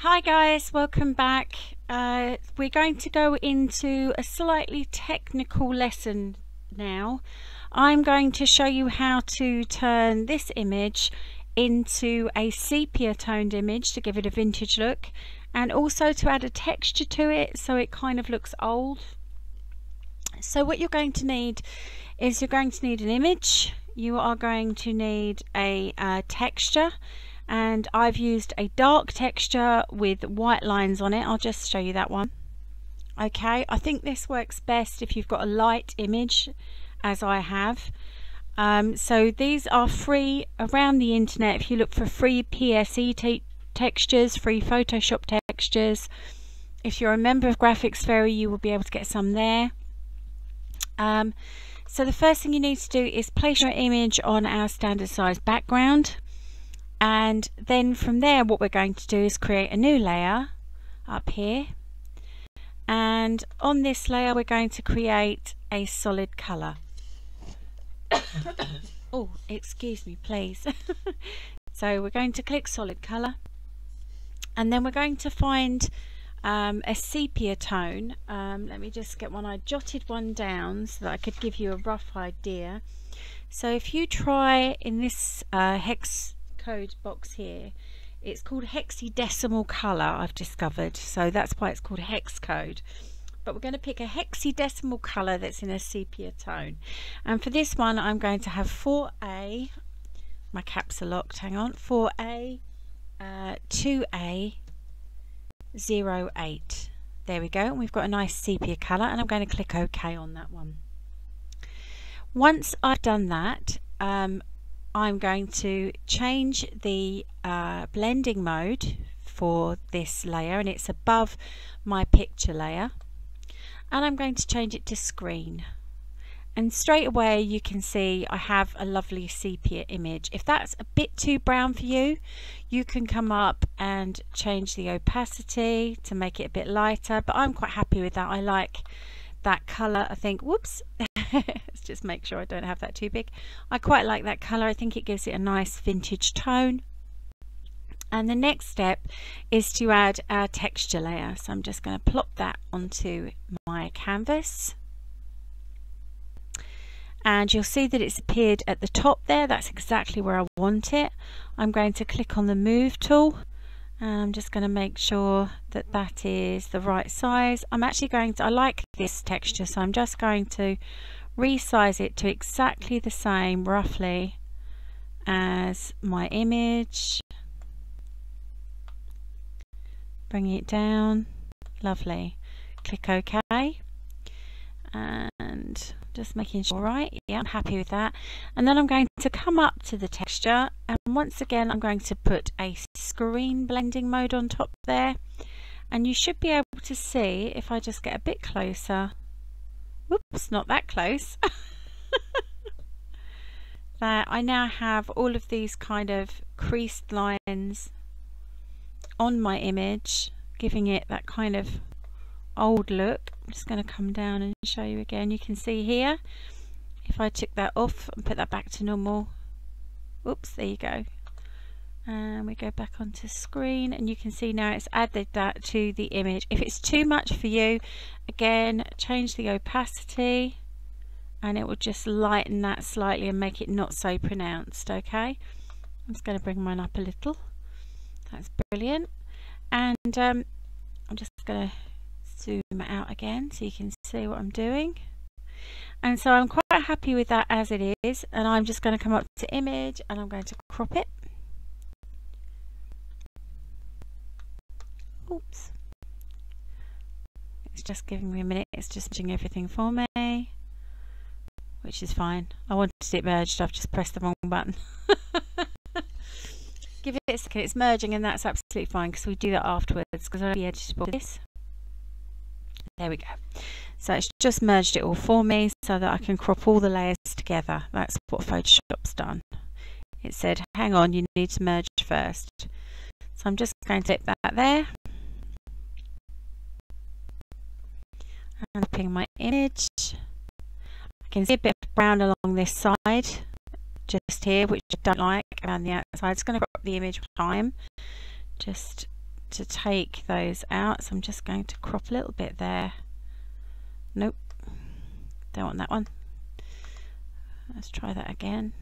Hi guys, welcome back. Uh, we're going to go into a slightly technical lesson now. I'm going to show you how to turn this image into a sepia toned image to give it a vintage look and also to add a texture to it so it kind of looks old. So what you're going to need is you're going to need an image, you are going to need a uh, texture and I've used a dark texture with white lines on it. I'll just show you that one. Okay I think this works best if you've got a light image as I have. Um, so these are free around the internet. If you look for free PSE textures free Photoshop textures. If you're a member of Graphics Fairy you will be able to get some there. Um, so the first thing you need to do is place your image on our standard size background and then from there what we're going to do is create a new layer up here. And on this layer we're going to create a solid color. Oh excuse me please. So we're going to click solid color. And then we're going to find um, a sepia tone. Um, let me just get one. I jotted one down so that I could give you a rough idea. So if you try in this uh, hex code box here. It's called hexadecimal color I've discovered. So that's why it's called hex code. But we're going to pick a hexadecimal color that's in a sepia tone. And for this one I'm going to have 4A my caps are locked hang on 4A uh, 2A 08 there we go and we've got a nice sepia color and I'm going to click OK on that one. Once I've done that um, I'm going to change the uh, blending mode for this layer and it's above my picture layer and I'm going to change it to screen. And straight away you can see I have a lovely sepia image. If that's a bit too brown for you you can come up and change the opacity to make it a bit lighter but I'm quite happy with that. I like that color I think whoops let's just make sure I don't have that too big. I quite like that color I think it gives it a nice vintage tone. And the next step is to add a texture layer. So I'm just going to plop that onto my canvas. And you'll see that it's appeared at the top there. That's exactly where I want it. I'm going to click on the move tool and I'm just going to make sure that that is the right size. I'm actually going to I like this texture so I'm just going to resize it to exactly the same roughly as my image. Bring it down. Lovely. Click OK and just making sure right yeah I'm happy with that. And then I'm going to come up to the texture and once again I'm going to put a screen blending mode on top there. And you should be able to see if I just get a bit closer. Whoops not that close. That I now have all of these kind of creased lines on my image giving it that kind of old look. I'm just going to come down and show you again. You can see here if I took that off and put that back to normal oops there you go. And we go back onto screen and you can see now it's added that to the image. If it's too much for you again change the opacity and it will just lighten that slightly and make it not so pronounced okay? I'm just going to bring mine up a little. That's brilliant. And um, I'm just going to zoom out again so you can see what I'm doing and so I'm quite happy with that as it is and I'm just going to come up to image and I'm going to crop it Oops. It's just giving me a minute. It's just changing everything for me. Which is fine. I wanted it merged. I've just pressed the wrong button. Give it a second. It's merging and that's absolutely fine because we do that afterwards because I'll be editable this. There we go. So it's just merged it all for me so that I can crop all the layers together. That's what Photoshop's done. It said, hang on, you need to merge first. So I'm just going to click that there and ping my image. I can see a bit of brown along this side, just here, which I don't like around the outside. It's going to crop the image time. Just to take those out so I'm just going to crop a little bit there. Nope don't want that one. Let's try that again.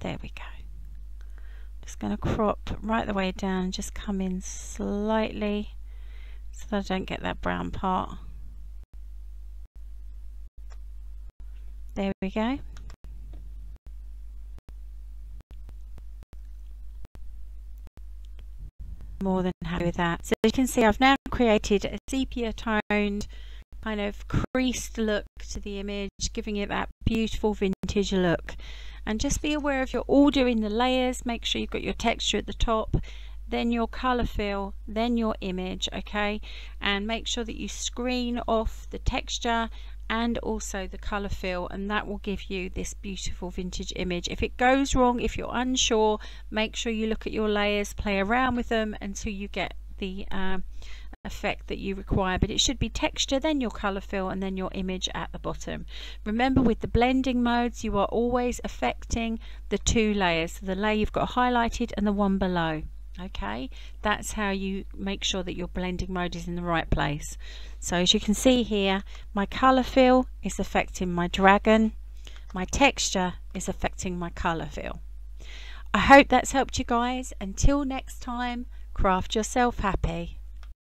There we go. Just going to crop right the way down just come in slightly so that I don't get that brown part. There we go more than happy with that. So you can see I've now created a sepia toned kind of creased look to the image giving it that beautiful vintage look. And just be aware of your order in the layers make sure you've got your texture at the top then your color fill then your image okay? And make sure that you screen off the texture and also the color fill and that will give you this beautiful vintage image. If it goes wrong if you're unsure make sure you look at your layers play around with them until you get the uh, effect that you require. But it should be texture then your color fill and then your image at the bottom. Remember with the blending modes you are always affecting the two layers so the layer you've got highlighted and the one below okay? That's how you make sure that your blending mode is in the right place. So as you can see here my color fill is affecting my dragon. My texture is affecting my color fill. I hope that's helped you guys. Until next time craft yourself happy